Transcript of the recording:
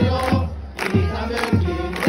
안녕하세요. 이사명길